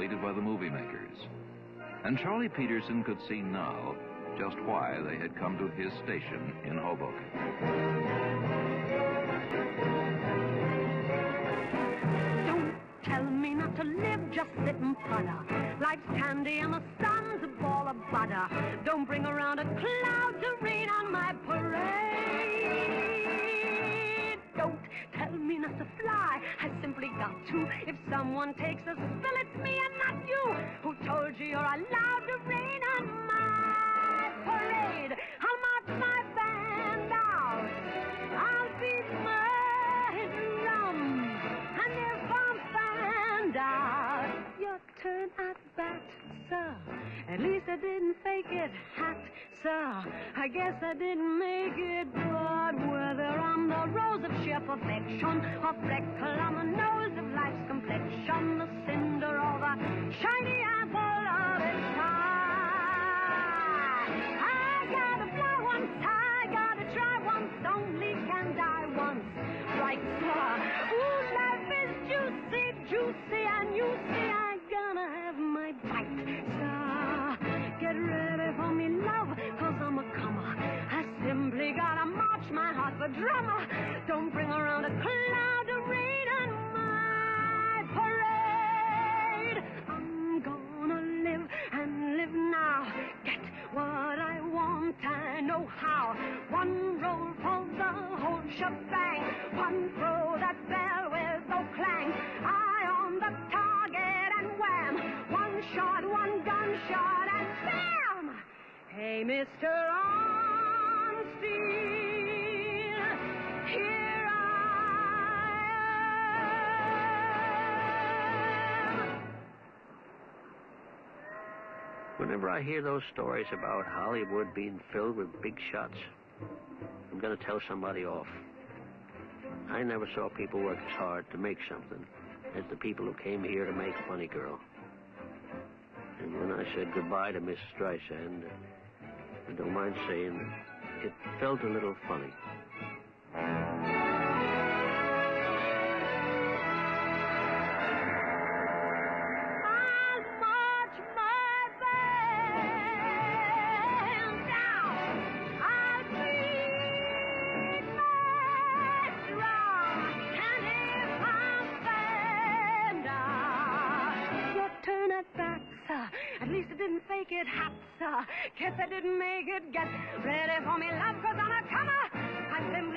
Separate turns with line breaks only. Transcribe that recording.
completed by the movie makers. And Charlie Peterson could see now just why they had come to his station in Hoboken.
Don't tell me not to live, just sit and putter. Life's candy and the sun's a ball of butter. Don't bring around a cloud to rain on my parade. Don't tell me not to fly, I simply got to. If someone takes a spill, it's me and not you. Who told you you're allowed to rain on my parade? I'll march my band out. I'll beat my drum. And if I'm found out, your turn at bat. At least I didn't fake it, hat, sir. I guess I didn't make it, but whether I'm the rose of sheer perfection or freckle on the nose of life's complexion, the cinder or the shiny apple of its eye. I gotta fly once, I gotta try once, only drummer. Don't bring around a cloud of rain on my parade. I'm gonna live and live now. Get what I want, I know how. One roll for the whole shebang. One throw that bell with no clang. Eye on the target and wham. One shot, one gunshot and bam! Hey, Mr. I am.
Whenever I hear those stories about Hollywood being filled with big shots, I'm going to tell somebody off. I never saw people work as hard to make something as the people who came here to make Funny Girl. And when I said goodbye to Miss Streisand, I don't mind saying it felt a little funny.
Didn't fake it, hot, sir. Guess I didn't make it. Get ready for me, love, cause I'm a comer. I simply